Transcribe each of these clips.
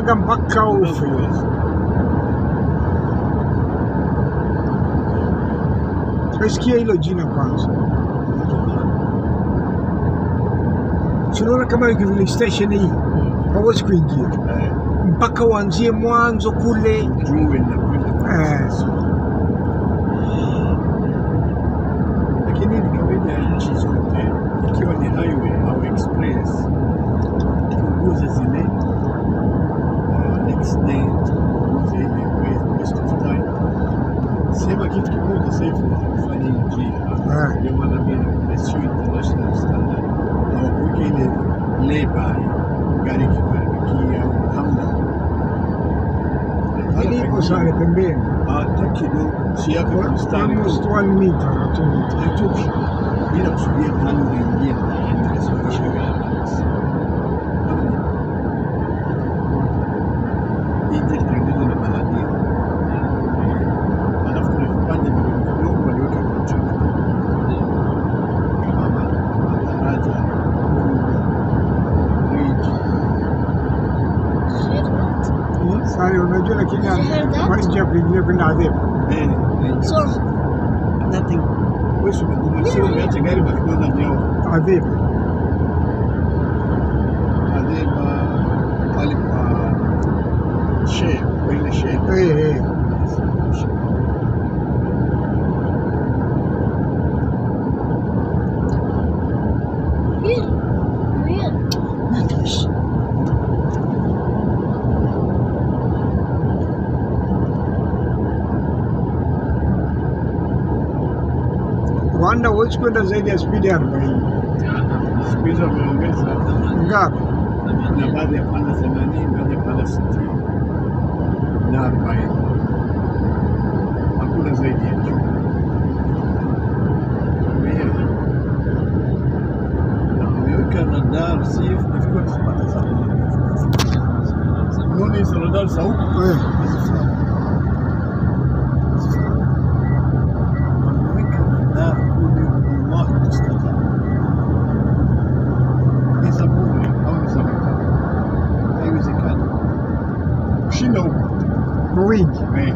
kanyaga mpaka. Unavyoweza. Tusikie hilo jina kwanza. Tunaona kama vile station hii hawezi kuingia mpaka uanzie mwanzo kule. Eh. Lakini ni kawaida ya nchi zote, ikiwa ni highway au express, tupunguze zile accident was with most of the time. Same again to go to save finding the right. you want to be pursue international standard. Now we can lay by Garik Kia Hamda. Veliko sare pembeni. A taki do siya kwa mstari. Kwa mstari mita na tumi. Hatuki. Bila kusudia hali unaingia na hali ya sababu ya Sare, unajua lakini You heard that? kwa nje ya kuingia kwenda adhebu Eh, eh, So, nothing. Wewe si umegoma, Rwanda huwezi kwenda zaidi ya spidi ya 40. siku hizo wameongeza Ngapi? na baadhi ya panda 80 baadhi ya panda 60 na 40 hakuna zaidi ya hicho Wamea- na wameweka radar safe nafikiri watazipata wingi. Eh.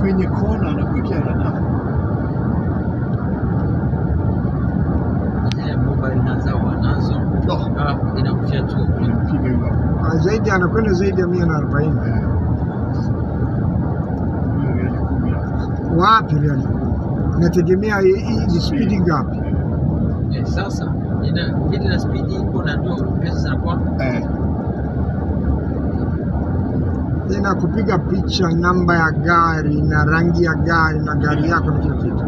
kwenye kona anakuwekea No. Ah, hapo. Ah, Zaidi anakwenda zaidi ya mia na arobaini. Wapi reali kumi? Inategemea hii spidi ngapi. eh, sasa ina vile spidi iko na ndio pesa zinakuwa Eh. Ina kupiga picha namba ya gari na rangi ya gari na gari yako na kila kitu.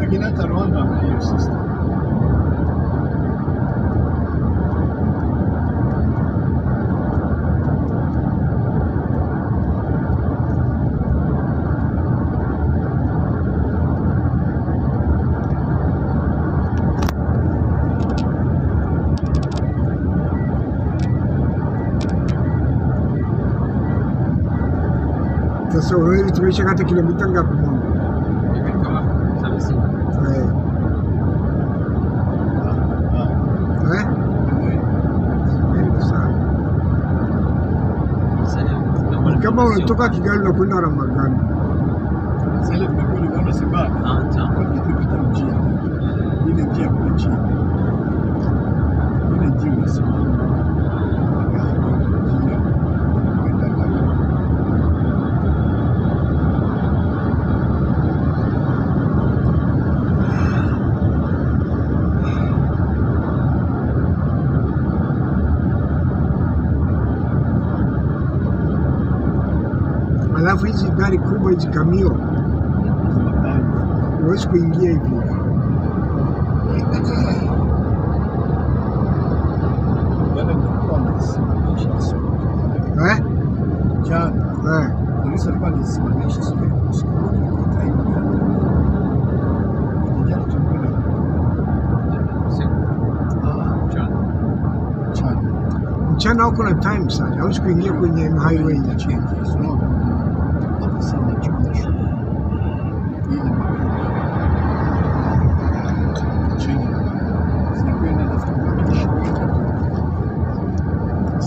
Lakini hata Rwanda system. Sasa wewe tumesha kata kilomita ngapi kama unatoka Kigali unakwenda Ramadhani. Zile tumekuwa nimeona Zimbabwe. Ah, sawa. Kwa tumepita njia. Ile njia kule chini. Ile njia unasimama. Magari, njia, kwenda mbali. Alafu hizi gari kubwa hizi kamio huwezi kuingia siku. Eh? Eh. Mchana. huko na time sana, hauwezi kuingia kwenye highway. changes,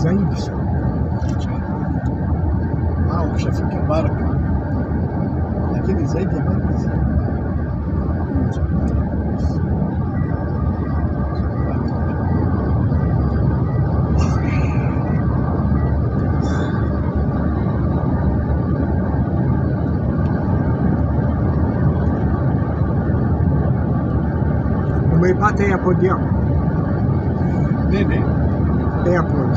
zaidi sana. au ushafika Baraka, lakini zaidi ya Baraka zinakuwa Umeipata airport yako? nene Airport.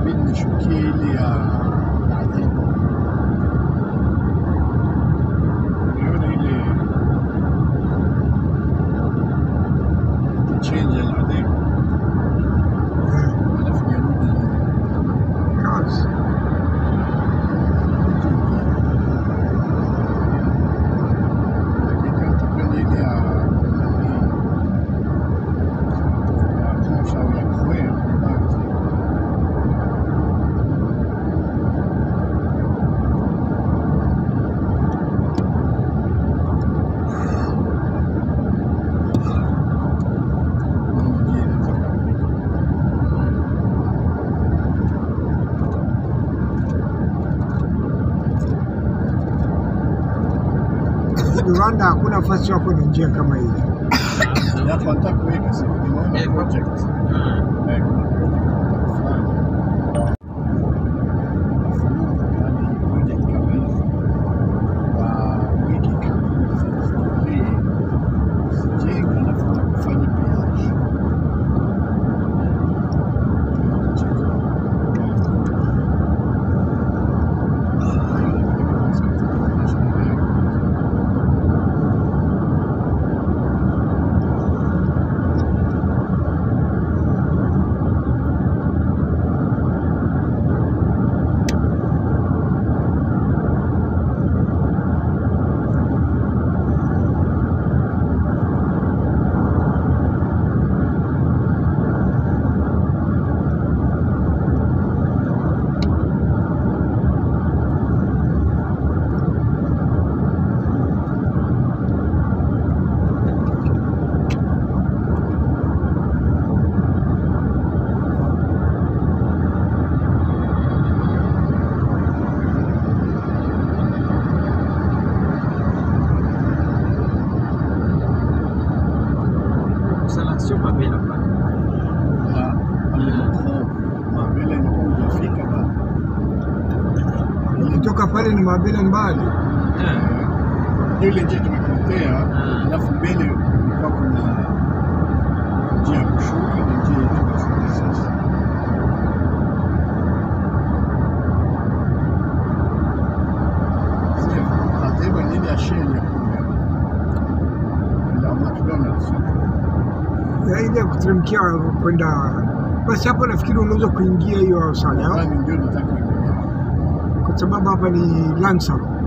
بين شوكيليا العذاب Uganda hakuna nafasi ya kwenda njia kama hii. Hapo nataka kuweka sasa, nimeona Eh, project Mm. Eh, kuna project nataka kufanya. Alafu yani project kama hizi kwa wiki kama hizi ziendelee, zijenga alafu utakufanya biashara. Sala sio mapema pale. na alimkuu mabele inakuwa hujafika na Ni mabele mbali. Eh. ile njia tumepotea, Mm. alafu mbele kwa kuna njia ya kushuka na njia sasa. Ya ile ya kuteremkia kwenda basi, hapo nafikiri unaweza kuingia hiyo sana, ndio nataka kuingia. kwa sababu hapa ni Lansam.